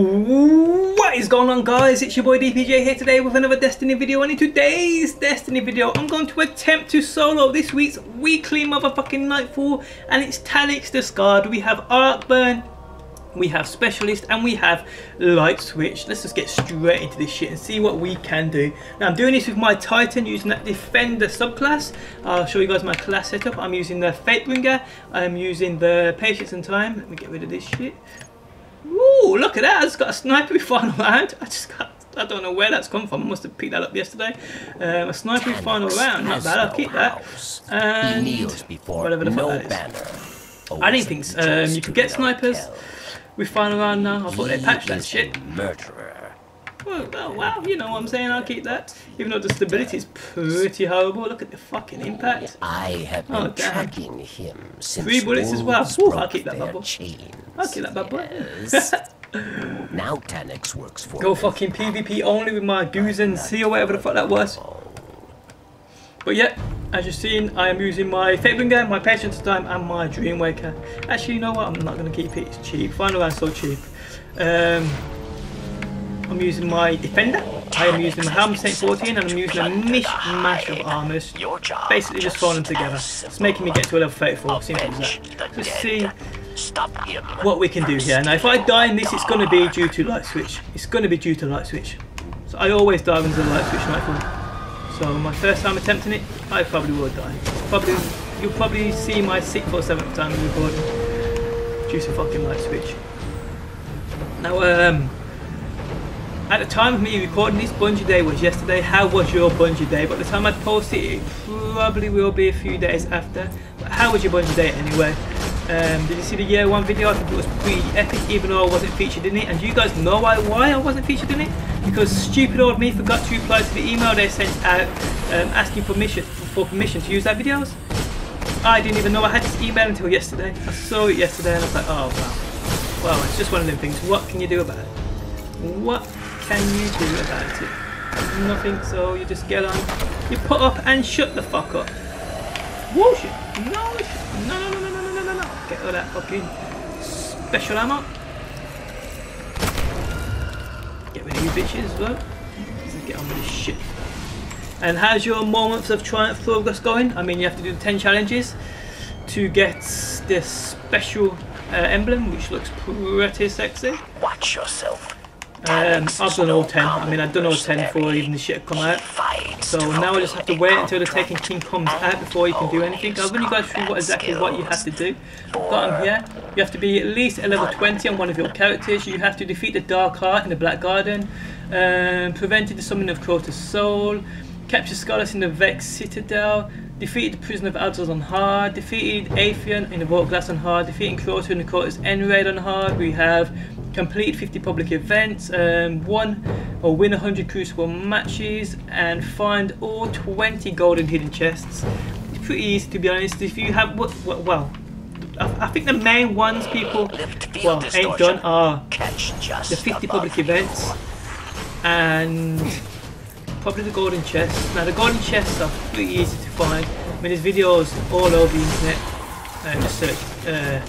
What is going on guys? It's your boy DPJ here today with another Destiny video and in today's Destiny video I'm going to attempt to solo this week's weekly motherfucking Nightfall and it's Taniks the Scarred. We have Arcburn, we have Specialist and we have Light Switch. Let's just get straight into this shit and see what we can do. Now I'm doing this with my Titan using that Defender subclass. I'll show you guys my class setup. I'm using the Fatebringer, I'm using the Patience and Time. Let me get rid of this shit. Ooh, look at that. I just got a sniper final round. I just got, I don't know where that's come from. I must have picked that up yesterday. Um, a sniper final round. Not bad. I'll keep that. And whatever the fuck that is. I didn't think so. Um, you could get snipers with final round now. I thought they patched that shit. Murderer. Well, oh, wow, you know what I'm saying, I'll keep that. Even though the stability is pretty horrible. Look at the fucking impact. I have been oh, tracking him since Three bullets as well. Ooh, I'll keep that bubble. I'll keep that bubble. Yes. now Taniks works for Go fucking PvP only with my goose and sea or whatever the fuck that was. But yeah, as you've seen, I am using my Fatebringer, my Patience Time, and my Dreamwaker. Actually, you know what? I'm not going to keep it. It's cheap. Final round's so cheap. Um, I'm using my Defender, I am using my Helm Saint 14 and I'm using a mishmash of armors, basically just throwing them together. It's making me get to a level 34, simple as that. Let's see what we can do here. Now if I die in this it's going to be due to light switch. It's going to be due to light switch. So I always die into the light switch nightfall. So my first time attempting it, I probably will die. Probably You'll probably see my 6th or 7th time recording due to fucking light switch. Now um, at the time of me recording this, Bungie Day was yesterday. How was your Bungie Day? By the time I post it, it probably will be a few days after. But how was your Bungie Day anyway? Um, did you see the year one video? I think it was pretty epic even though I wasn't featured in it. And you guys know why, why I wasn't featured in it? Because stupid old me forgot to reply to the email they sent out um, asking permission for permission to use that videos. I didn't even know I had this email until yesterday. I saw it yesterday and I was like, oh wow. Well, it's just one of them things. What can you do about it? What can you do about it? Nothing, so you just get on. You put up and shut the fuck up. Whoosh! No, no, no, no, no, no, no, no, no! Get all that fucking special ammo. Get rid of you bitches, bro. Get on with this shit. And how's your moments of triumph progress going? I mean, you have to do 10 challenges to get this special uh, emblem, which looks pretty sexy. Watch yourself. Um, I've done all 10. I mean, I've done all 10 before even the shit come out. So now I just have to wait until the Taken King comes out before you can do anything. I'll run you guys through what exactly what you have to do. Got him here. You have to be at least a level 20 on one of your characters. You have to defeat the Dark Heart in the Black Garden. Um, prevented the summoning of Crota's Soul. Capture Skolas in the Vex Citadel. Defeated the Prison of Elders on hard. Defeated Atheon in the Vault Glass on hard. Defeating Crota in the Crota's End Raid on hard. We have complete 50 public events, um, won or win 100 Crucible matches, and find all 20 golden hidden chests. It's pretty easy to be honest. If you have, well, I, think the main ones people, well, ain't done are the 50 public events and probably the golden chests. Now the golden chests are pretty easy to find. I mean, there's videos all over the internet. Uh, just search uh,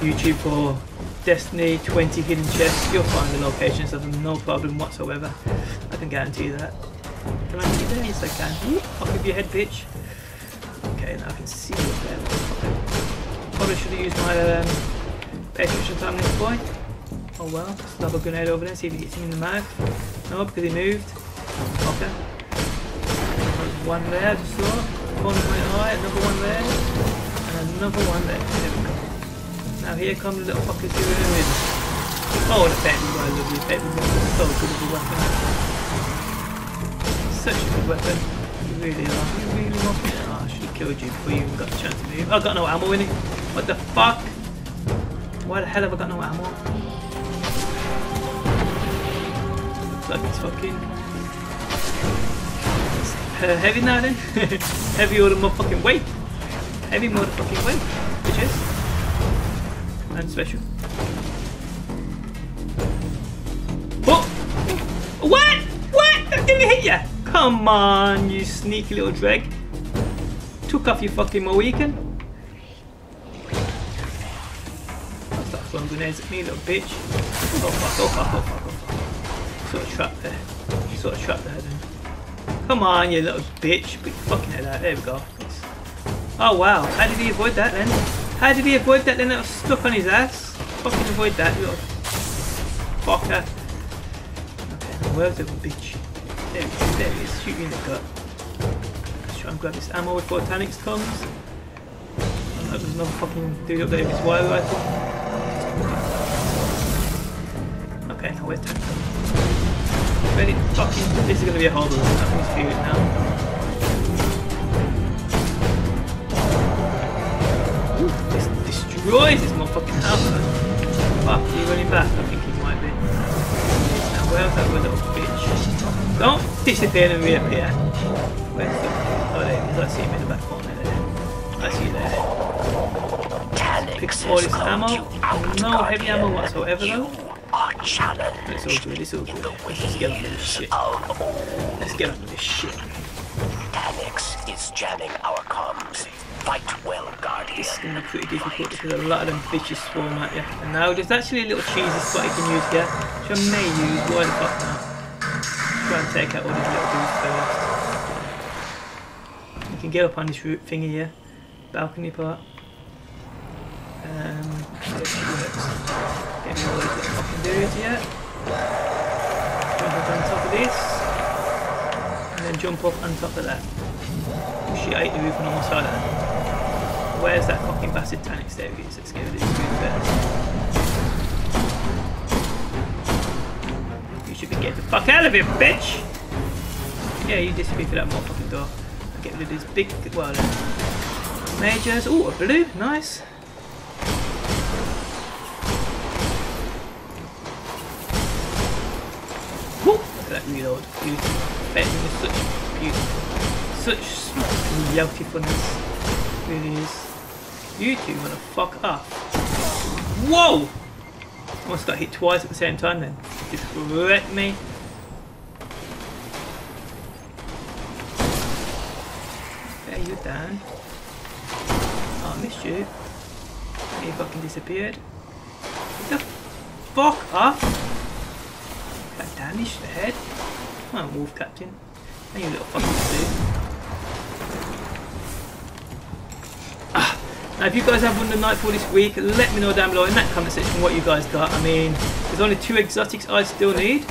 YouTube for Destiny 20 hidden chests, you'll find the locations of them, no problem whatsoever. I can guarantee that. Can I see them? Yes I can. Fuck with your head, bitch. Okay, now I can see what's there. Probably should have used my um, execution time this point. Oh well, just double grenade over there, see if it hits him in the mouth. No, because he moved. Okay. There's one there, just saw. One went high, another one there, and another one there. There we go. Now here come the little fuckers who are with. Oh, the baby I love you, baby So good of a weapon. Such a good weapon. You really are. You really want me? Oh, I should have killed you before you even got the chance to move. I've got no ammo in it. What the fuck? Why the hell have I got no ammo? Looks like it's fucking... uh, heavy now then? heavy all the motherfucking weight. Heavy motherfucking weight, bitches and special. Oh! What? What? That didn't hit you! Come on, you sneaky little dreg. Took off your fucking Mohican. So good grenades at me, little bitch. Oh fuck, oh fuck, oh fuck, oh fuck. Sort of trap there. Sort of trap there then. Come on, you little bitch. Put your fucking head out. There we go. Oh wow, how did he avoid that then? How did he avoid that then? That was stuck on his ass. Fucking avoid that, you little fucker. Okay, where's the bitch? There he is, there he is. Shoot me in the gut. Let's try and grab this ammo before Taniks comes. Oh, no, there's another fucking dude up there with his wire rifle. Okay, now where's Taniks? Ready? Fucking, this is gonna be a horrible run. I'm gonna fear it now. Destroys this motherfucking house. Fuck, you running back? I think he might be. Now where's that little bitch? Don't disappear and reappear. Where's the... Oh, there he is. I see him in the back corner there. I see you there. Pick all this ammo. No heavy ammo whatsoever though. It's all good, it's all good. Let's get on with this shit. Let's get on with this shit. Taniks is jamming our comms. Fight well, Guardian. This is going to be pretty difficult because a lot of them bitches swarm at you. And now there's actually a little cheesy spot you can use here, which I may use. Why the fuck not? Try and take out all these little dudes first. You can get up on this roof thingy here, balcony part. Um. Get me all these little fucking dudes here. Jump up on top of this. And then jump up on top of that. Oh shit, I ate the roof and almost saw that. Where's that fucking bastard he is. Let's rid of this dude first. You should be getting the fuck out of here, bitch! Yeah, you disappear for that motherfucking door. I'll get rid of this big, well, uh, majors. Oh, a blue, nice. Woo! Look at that reload. Beautiful. Betting is such beautiful. Such beautifulness. Really is. You two wanna fuck off. Whoa! Almost got hit twice at the same time then. Just wrecked me. There you down. Oh, I missed you. You fucking disappeared. Get the fuck off! That damaged the head. Come on, Wolf Captain. Now you little fucking dude. Now, if you guys have won the Nightfall this week, let me know down below in that comment section what you guys got. I mean, there's only two exotics I still need.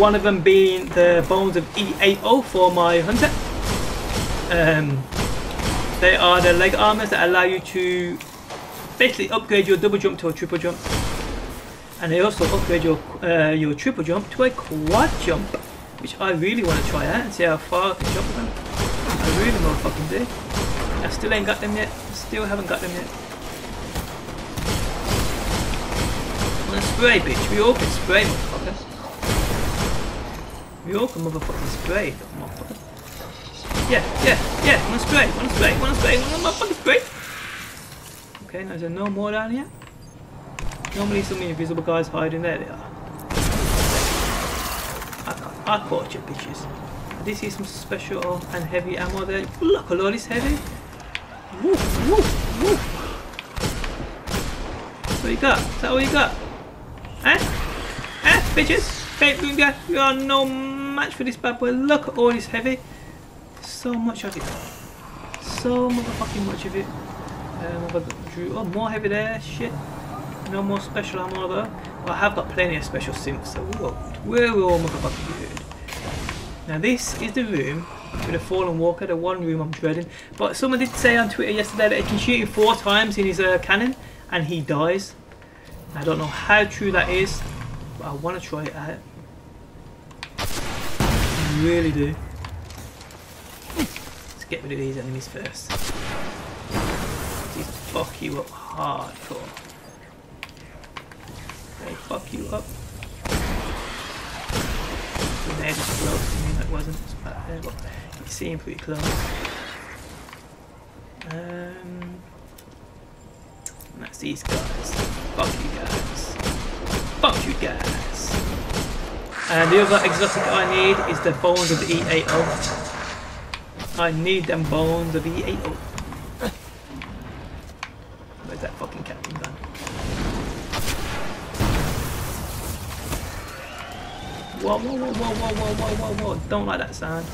One of them being the Bones of Eao for my Hunter. Um, they are the leg armors that allow you to basically upgrade your double jump to a triple jump. And they also upgrade your uh, your triple jump to a quad jump, which I really want to try out and see how far I can jump with them. I really motherfucking do. I still ain't got them yet. Still haven't got them yet. Gonna spray, bitch. We all can spray, motherfuckers. We all can motherfucking spray, motherfucker. Yeah, yeah, yeah. Wanna spray? Wanna spray? Wanna spray? Wanna motherfucking spray? Okay, now is there no more down here? Normally some invisible guys hiding there. They are. I, caught you, bitches. Did see some special and heavy ammo there. Look, a lot is heavy. Woo, woo, woo. What you got? Is that all you got? Eh? Eh, bitches? You are no match for this bad boy. Look at all this heavy. So much of it. So motherfucking much of it. Um? Drew. Oh, more heavy there. Shit. No more special ammo though. Well, I have got plenty of special synths, so we're, we're all motherfucking good. Now this is the room with the fallen walker, the one room I'm dreading. But someone did say on Twitter yesterday that he can shoot him four times in his uh, cannon and he dies. I don't know how true that is, but I want to try it out. I really do. Let's get rid of these enemies first. These fuck you up hardcore. They fuck you up. The nade was close to me, that wasn't. It's back there, but you see him pretty close. Um, that's these guys. Fuck you guys. Fuck you guys. And the other exotic I need is the bones of the Eao. I need them bones of Eao. Where's that fucking captain gone? Whoa, whoa, whoa, whoa, whoa, whoa, whoa, whoa, whoa. Don't like that sound.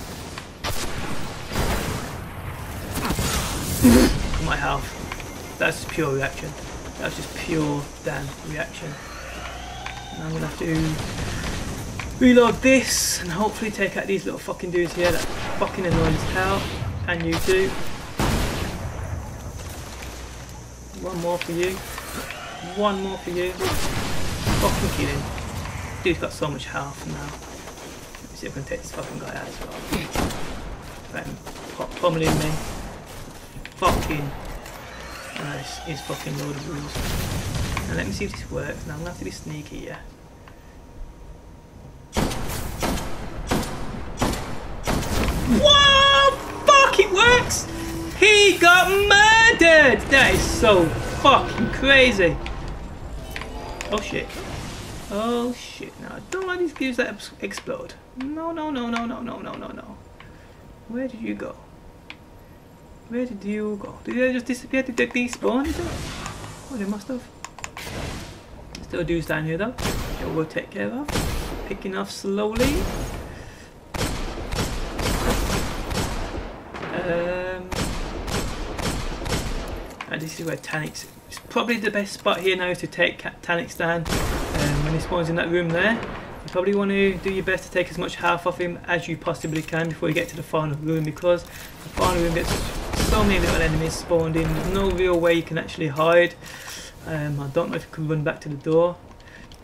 My health. That's just pure reaction. That's just pure damn reaction. And I'm gonna have to reload this and hopefully take out these little fucking dudes here that fucking annoying as hell. And you too. One more for you. One more for you. Fucking kidding. Dude's got so much health now. Let me see if I can take this fucking guy out as well. Right, pop pummeling me. Fucking. Nice. He's fucking load of rules. Now let me see if this works. Now I'm gonna have to be sneaky, yeah. Whoa! Fuck, it works! He got murdered! That is so fucking crazy. Oh shit. Oh shit. Now, don't like these gears that explode. No, no, no, no, no, no, no, no, no. Where did you go? Where did you go? Did they just disappear? Did they despawn? Oh, they must have. Still dudes down here though. We'll take care of. Picking off slowly. Um, and this is where Taniks. It's probably the best spot here now to take Taniks down. When he spawns in that room there, you probably want to do your best to take as much health off him as you possibly can before you get to the final room because the final room gets so many little enemies spawned in. There's no real way you can actually hide. Um, I don't know if you can run back to the door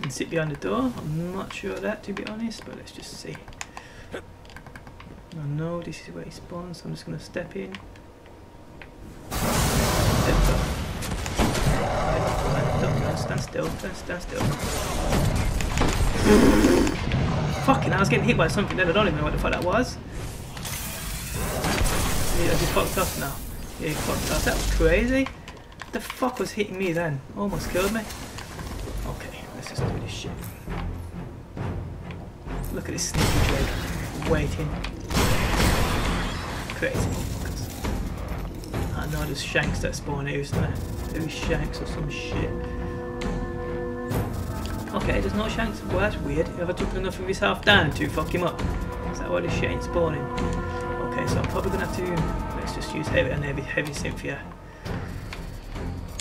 and sit behind the door. I'm not sure of that to be honest, but let's just see. I know this is where he spawns, so I'm just going to step in. Stand still, stand, stand still. Fucking, I was getting hit by something then, I don't even know what the fuck that was. Yeah, I fucked up now. Yeah, fucked up. That was crazy. What the fuck was hitting me then? Almost killed me. Okay, let's just do this shit. Look at this sneaky Drake. Waiting. Crazy I know there's shanks that spawn here, isn't there? There's shanks or some shit. Okay, there's no shanks. Well, that's weird. Have I took enough of health down to fuck him up? Is that why this shit ain't spawning? Okay, so I'm probably gonna have to let's just use heavy and heavy heavy Cynthia.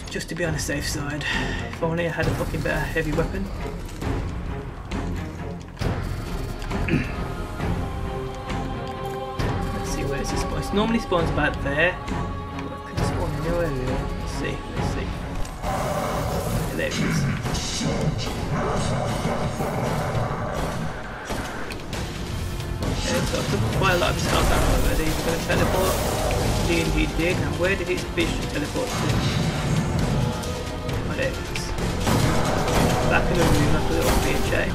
Just to be on the safe side. If only I had a fucking better heavy weapon. let's see where is it spawn. It normally spawns about there. But could spawn. Let's see, let's see. There it is. Okay, so I took quite a lot of health out already. He's going to teleport. Indeed he did. Now where did his fish teleport to? Oh, there. Back in the room like a little bitch, eh?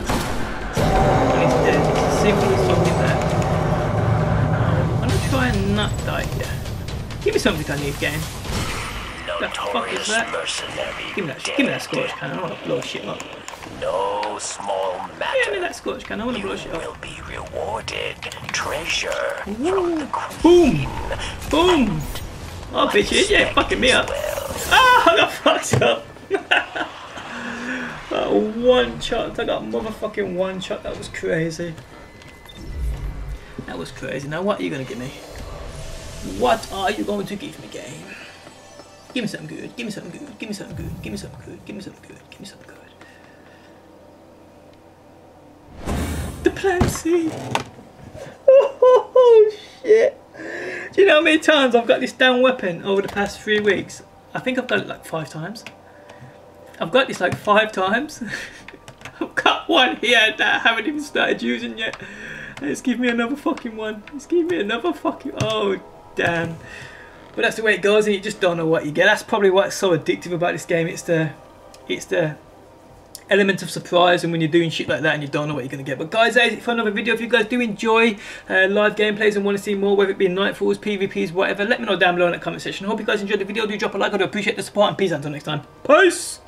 And he's dead. Can see what he's talking there. I'm going to try and not die here. Give me something I need, game. The fuck is that? Give me that, give me that scorch cannon. I want to blow shit up. No small matter. Give me that scorch cannon. I want to blow shit up. will be rewarded. Treasure from the queen. Boom! Boom! Oh, bitches, yeah, fucking me up. Ah, I got fucked up. that one shot, I got motherfucking one shot. That was crazy. That was crazy. Now, what are you gonna give me? What are you going to give me, game? Give me something good. Give me something good. Give me something good. Give me something good. Give me something good. Give me something good. The plan C. Oh shit. Do you know how many times I've got this damn weapon over the past three weeks? I think I've got it like five times. I've got this like five times. I've got one here that I haven't even started using yet. Let's give me another fucking one. Let's give me another fucking... Oh, damn. But that's the way it goes and you just don't know what you get. That's probably what's so addictive about this game. It's the... It's the element of surprise and when you're doing shit like that and you don't know what you're going to get. But guys, that is it for another video. If you guys do enjoy uh, live gameplays and want to see more, whether it be Nightfalls, PvPs, whatever, let me know down below in the comment section. Hope you guys enjoyed the video. Do drop a like. I do appreciate the support and peace out until next time. Peace!